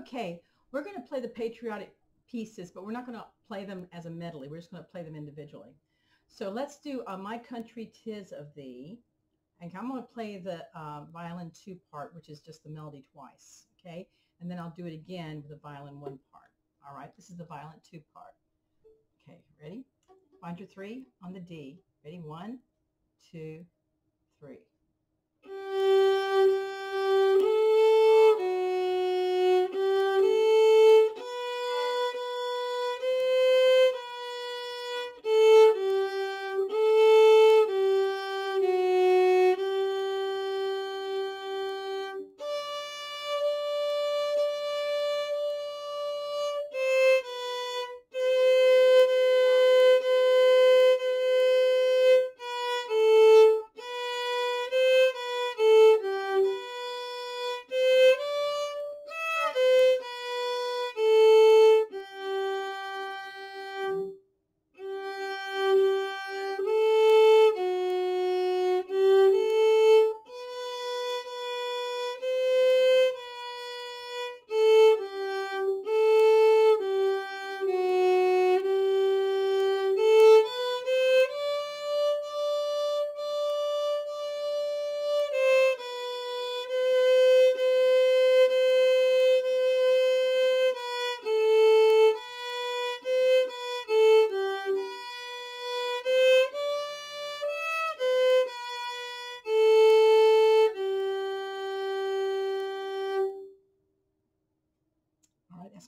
Okay, we're going to play the patriotic pieces, but we're not going to play them as a medley. We're just going to play them individually. So let's do uh, My Country Tis of Thee. And I'm going to play the uh, violin two part, which is just the melody twice. Okay, and then I'll do it again with the violin one part. All right, this is the violin two part. Okay, ready? Find your three on the D. Ready? One, two, three.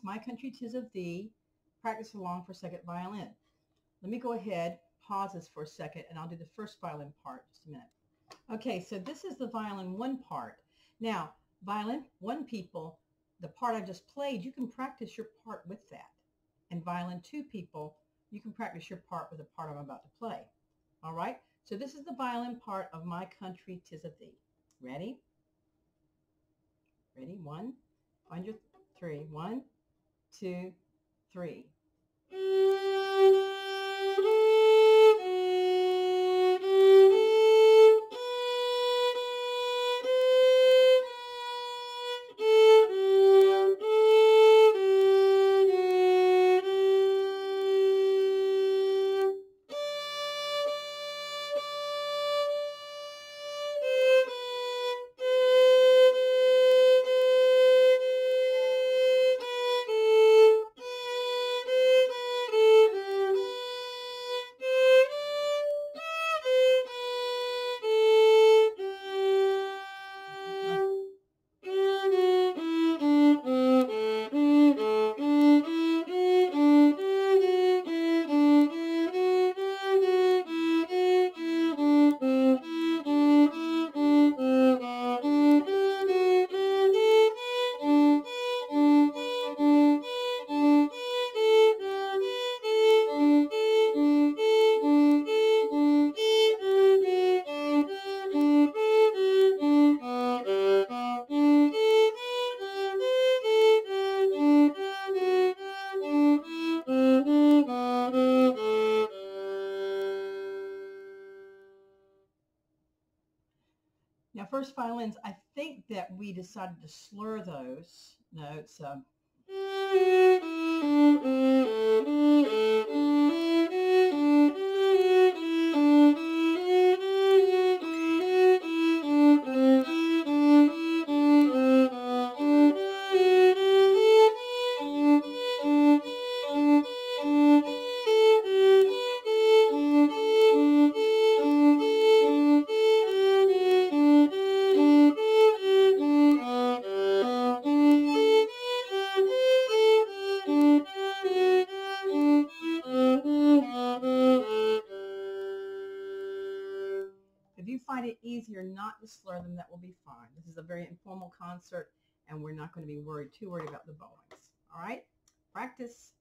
My Country Tis of Thee. Practice along for second violin. Let me go ahead, pause this for a second, and I'll do the first violin part just a minute. Okay, so this is the violin one part. Now, violin one people, the part I just played, you can practice your part with that. And violin two people, you can practice your part with the part I'm about to play. All right? So this is the violin part of My Country Tis of Thee. Ready? Ready? One. Find your three. One, two, three. Now, first violins, I think that we decided to slur those notes. Um, find it easier not to slur them, that will be fine. This is a very informal concert, and we're not going to be worried too worried about the bowings. All right? Practice.